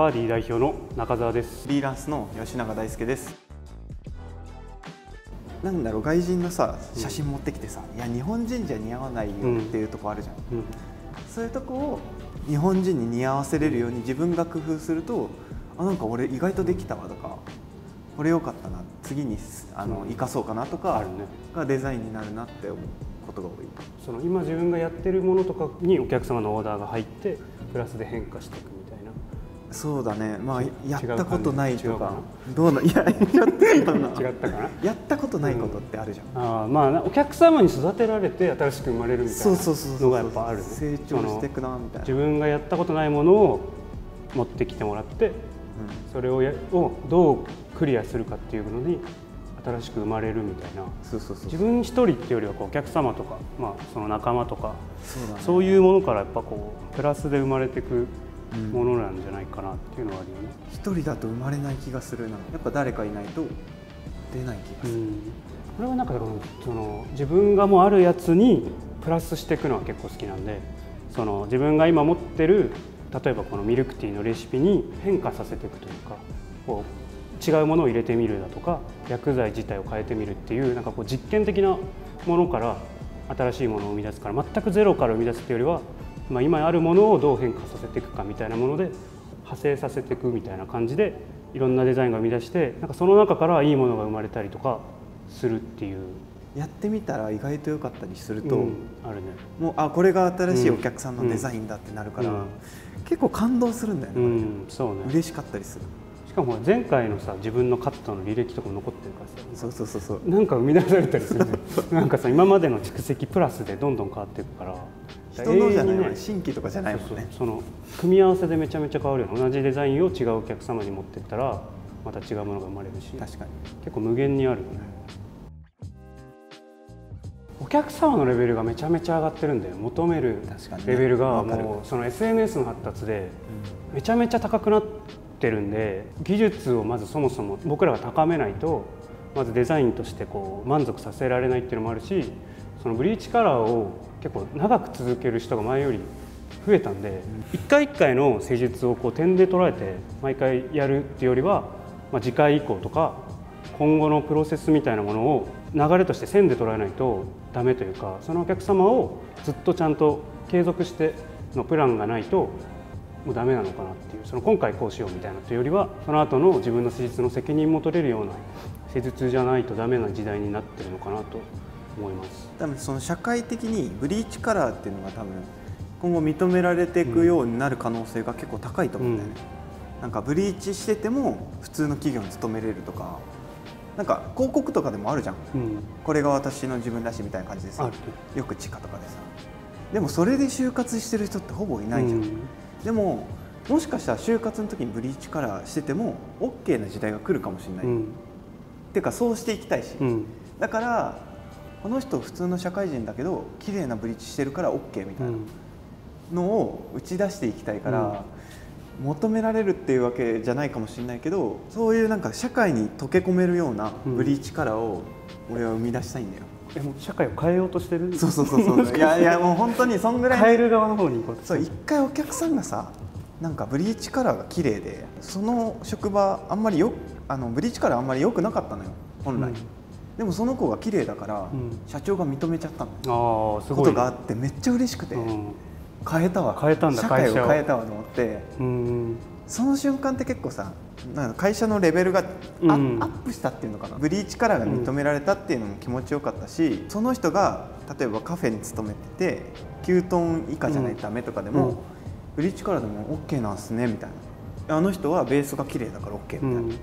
バーディー代表の中澤です。フリーランスの吉永大輔です。なんだろう外人のさ写真持ってきてさ、いや日本人じゃ似合わないよっていうとこあるじゃん、うん。そういうとこを日本人に似合わせれるように自分が工夫するとあなんか俺意外とできたわとかこれ良かったな次にあの生かそうかなとかがデザインになるなって思うことが多い。その今自分がやってるものとかにお客様のオーダーが入ってプラスで変化していくそうだね。まあやったことないとか。どうないややったな違ったかな？やったことないことってあるじゃん、あーまあなお客様に育てられて新しく生まれるみたいなのがやっぱある。ね成長していくなみたいな。自分がやったことないものを持ってきてもらってそれをやをどうクリアするかっていうのに新しく生まれるみたいな。自分一人っていうよりはこうお客様とか、まあ、その仲間とかそうだね。そういうものからやっぱこうプラスで生まれていくものなんじゃないかなっていうのはあるよね。一人だと生まれない気がするな。やっぱ誰かいないと出ない気がする、うん、これはなんかその自分がもうあるやつにプラスしていくのは結構好きなんでその自分が今持ってる例えばこのミルクティーのレシピに変化させていくというかこう違うものを入れてみるだとか薬剤自体を変えてみるっていうなんかこう実験的なものから新しいものを生み出すから全くゼロから生み出すっていうよりは、まあ、今あるものをどう変化させていくかみたいなもので派生させていくみたいな感じでいろんなデザインが生み出してなんかその中からいいものが生まれたりとかするっていう、やってみたら意外と良かったりすると、うんあるね。もうあこれが新しいお客さんのデザインだってなるから、うん。結構感動するんだよね、うん、そうね。嬉しかったりする。しかも前回のさ自分のカットの履歴とかも残ってるからさ。そうそうそうそう。なんか生み出されたりするね。なんかさ今までの蓄積プラスでどんどん変わっていくから人のじゃないね。新規とかじゃないもんね。その組み合わせでめちゃめちゃ変わるよ。ね同じデザインを違うお客様に持ってったらまた違うものが生まれるし確かに。結構無限にあるよね。お客様のレベルがめちゃめちゃ上がってるんだよ求めるレベルがもうその SNS の発達でめちゃめちゃ高くなってるんで技術をまずそもそも僕らが高めないとまずデザインとしてこう満足させられないっていうのもあるしそのブリーチカラーを結構長く続ける人が前より増えたんで一回一回の施術をこう点で捉えて毎回やるっていうよりは、まあ、次回以降とか今後のプロセスみたいなものを流れとして線で捉えないとダメというかそのお客様をずっとちゃんと継続してのプランがないともうダメなのかなっていうその今回こうしようみたいなというよりはその後の自分の施術の責任も取れるような施術じゃないとダメな時代になってるのかなと思います。多分その社会的にブリーチカラーっていうのが多分今後認められていくようになる可能性が結構高いと思うんだよね、なんかブリーチしてても普通の企業に勤めれるとかなんか広告とかでもあるじゃん。うん、これが私の自分だしみたいな感じでさよ。く地下とかでさ。でもそれで就活してる人ってほぼいないじゃん、うん。でももしかしたら就活の時にブリーチカラーしてても OK な時代が来るかもしれない、っうん。ていうかそうしていきたいし、うん。だからこの人普通の社会人だけど綺麗なブリーチしてるから OK みたいなのを打ち出していきたいから、求められるっていうわけじゃないかもしれないけどそういうなんか社会に溶け込めるようなブリーチカラーを俺は生み出したいんだよ、えもう社会を変えようとしてる？そうそうそうそう いやいやもう本当にそんぐらい変える側の方に行こうとそう一回お客さんがさなんかブリーチカラーが綺麗でその職場あんまりよあのブリーチカラーあんまり良くなかったのよ本来、うんでもその子が綺麗だから、うん。社長が認めちゃったの。ああすごい。ことがあってめっちゃ嬉しくて、うん。変えたわ。変えたんだ社会をを。変えたわと思って。うんその瞬間って結構さなんか会社のレベルがア,、ップしたっていうのかな。ブリーチカラーが認められたっていうのも気持ちよかったし、その人が例えばカフェに勤めてて9トン以下じゃないとダメとかでも、うん。ブリーチカラーでも OK なんすねみたいな。あの人はベースが綺麗だから OK みたいな、うん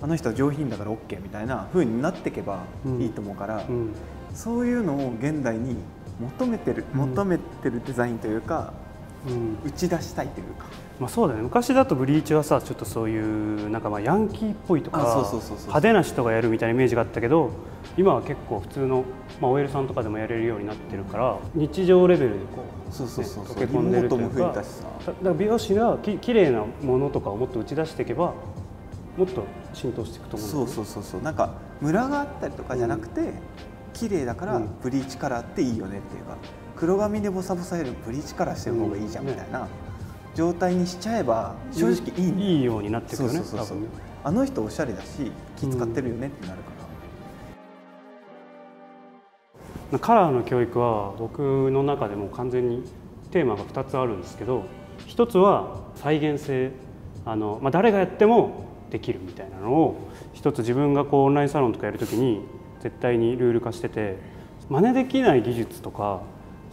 あの人は上品だから OK みたいな風になっていけばいいと思うから、うん。そういうのを現代に求めてるうん。求めてるデザインというか、うん。打ち出したいというか。まあ、そうだね。昔だとブリーチはさちょっとそういうなんかまあヤンキーっぽいとか派手な人がやるみたいなイメージがあったけど今は結構普通の、まあ、OL さんとかでもやれるようになってるから日常レベルで溶け込んでるというかだから美容師がき綺麗なものとかをもっと打ち出していけばもっと浸透していくと思うそうそうそうそう。なんかムラがあったりとかじゃなくて、綺麗だからうん。ブリーチカラーっていいよねっていうか黒髪でボサボサよりもブリーチカラーしてる方がいいじゃんうんみたいな、状態にしちゃえば正直いいんだよ。いいようになってくるよねそうそうそうあの人おしゃれだし気使ってるよねってなるから、カラーの教育は僕の中でも完全にテーマが2つあるんですけど1つは再現性。あの、まあ、誰がやってもできるみたいなのを一つ自分がこうオンラインサロンとかやるときに絶対にルール化してて真似できない技術とか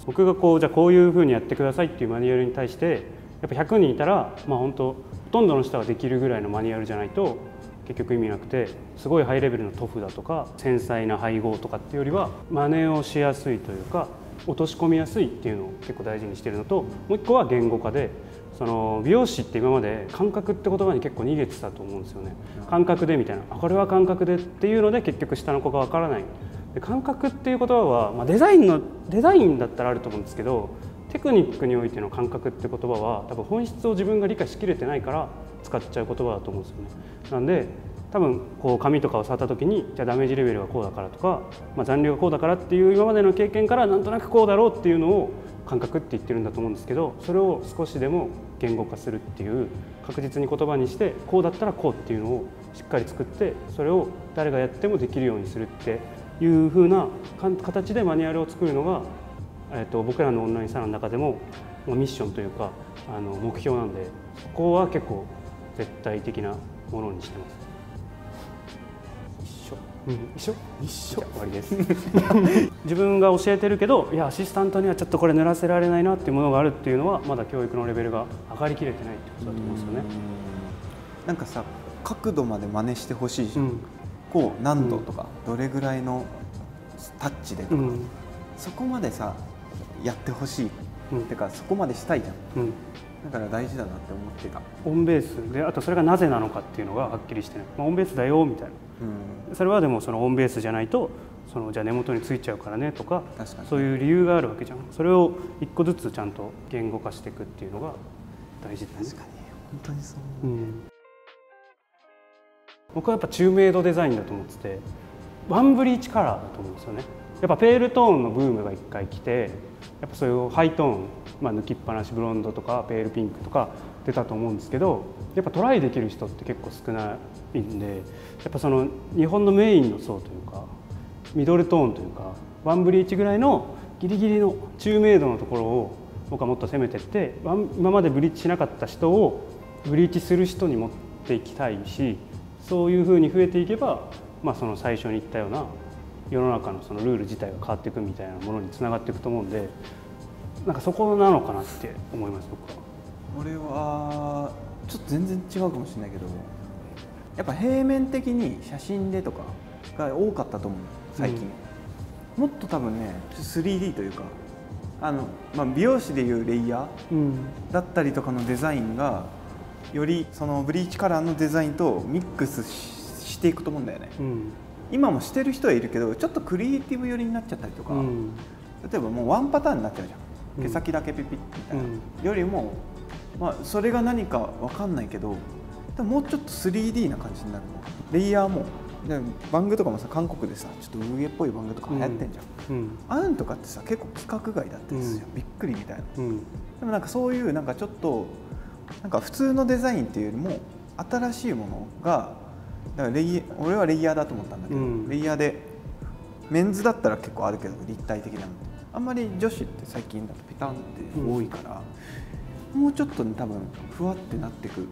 僕がこうじゃあこういうふうにやってくださいっていうマニュアルに対してやっぱ100人いたらまあ本当ほとんどの人ができるぐらいのマニュアルじゃないと結局意味なくてすごいハイレベルの塗布だとか繊細な配合とかっていうよりは真似をしやすいというか落とし込みやすいっていうのを結構大事にしてるのともう一個は言語化でその美容師って今まで感覚って言葉に結構逃げてたと思うんですよね。感覚でみたいな。あこれは感覚でっていうので結局下の子がわからない。で感覚っていう言葉は、まあ、デザインのデザインだったらあると思うんですけどテクニックにおいての感覚って言葉は多分本質を自分が理解しきれてないから使っちゃう言葉だと思うんですよね。なんで多分こう紙とかを触った時にじゃあダメージレベルがこうだからとか、まあ、残量がこうだからっていう今までの経験からなんとなくこうだろうっていうのを感覚って言ってるんだと思うんですけどそれを少しでも言語化するっていう確実に言葉にしてこうだったらこうっていうのをしっかり作ってそれを誰がやってもできるようにするっていう風な形でマニュアルを作るのが、えー、と僕らのオンラインサロンの中でもミッションというかあの目標なんでそこは結構絶対的なものにしてます。うん、一緒？一緒？終わりです。自分が教えてるけどいやアシスタントにはちょっとこれ塗らせられないなっていうものがあるっていうのはまだ教育のレベルが上がりきれてないってことだと思うんですよね。なんかさ角度まで真似してほしいじゃん、うん。こう何度とか、どれぐらいのタッチでとか、うん。そこまでさやってほしい、うん。ってかそこまでしたいじゃん。うん、だから大事だなって思ってた、オンベースであとそれがなぜなのかっていうのがはっきりしてない、まあ、オンベースだよみたいうん、なそれはでもそのオンベースじゃないとそのじゃあ根元についちゃうからねとかそういう理由があるわけじゃん。それを一個ずつちゃんと言語化していくっていうのが大事だよね。確かに。本当にそうう。ん、僕はやっぱ中明度デザインだと思っててワンブリーチカラーだと思うんですよねやっぱペールトーンのブームが一回来てやっぱそういうハイトーン、まあ、抜きっぱなしブロンドとかペールピンクとか出たと思うんですけどやっぱトライできる人って結構少ないんでやっぱその日本のメインの層というかミドルトーンというかワンブリーチぐらいのギリギリの中明度のところを僕はもっと攻めてって今までブリーチしなかった人をブリーチする人に持っていきたいしそういうふうに増えていけば、まあ、その最初に言ったような世の中のそのルール自体が変わっていくみたいなものにつながっていくと思うんでなんかそこなのかなって思います僕は。俺はちょっと全然違うかもしれないけどやっぱ平面的に写真でとかが多かったと思う最近、もっと多分ね 3D というかあの、まあ、美容師でいうレイヤうん。ーだったりとかのデザインがよりそのブリーチカラーのデザインとミックスししていくと思うんだよね。うん今もしてる人はいるけどちょっとクリエイティブ寄りになっちゃったりとか、うん。例えばもうワンパターンになっちゃうじゃん、うん。毛先だけピピッみたいな、うん。よりも、まあ、それが何かわかんないけどでももうちょっと 3D な感じになるの。レイヤーも。でバングとかもさ韓国でさちょっと産毛っぽいバングとか流行ってんじゃん、うん。うのとかってさ結構規格外だったりするじゃん、うん。びっくりみたいな。うん。でもなんかそういうなんかちょっとなんか普通のデザインっていうよりも新しいものがだからレイ俺はレイヤーだと思ったんだけど、うん。レイヤーでメンズだったら結構あるけど立体的なのあんまり女子って最近だとピタンって多いから、もうちょっとね多分ふわってなってくっ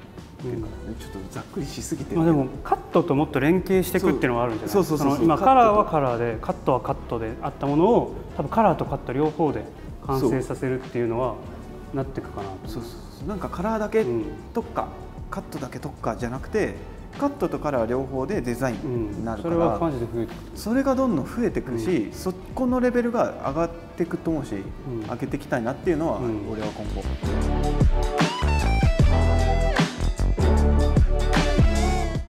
ていうか、ねちょっとざっくりしすぎてる。まあ、でもカットともっと連携していくっていうのはあるんじゃない。そうそうそうそう。の今カラーはカラーでカットはカットであったものを多分カラーとカット両方で完成させるっていうのはなっていくかなと。そうそうそうなんかカラーだけうん特化、カットだけ特化じゃなくてカットとカラー両方でデザインになるから、それはマジで増えてくる。それがどんどん増えてくるし、そこのレベルが上がっていくと思うし、ん。上げていきたいなっていうのは、うん。俺は今後。